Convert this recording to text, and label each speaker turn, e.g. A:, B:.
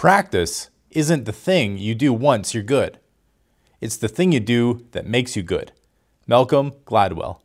A: Practice isn't the thing you do once you're good. It's the thing you do that makes you good. Malcolm Gladwell.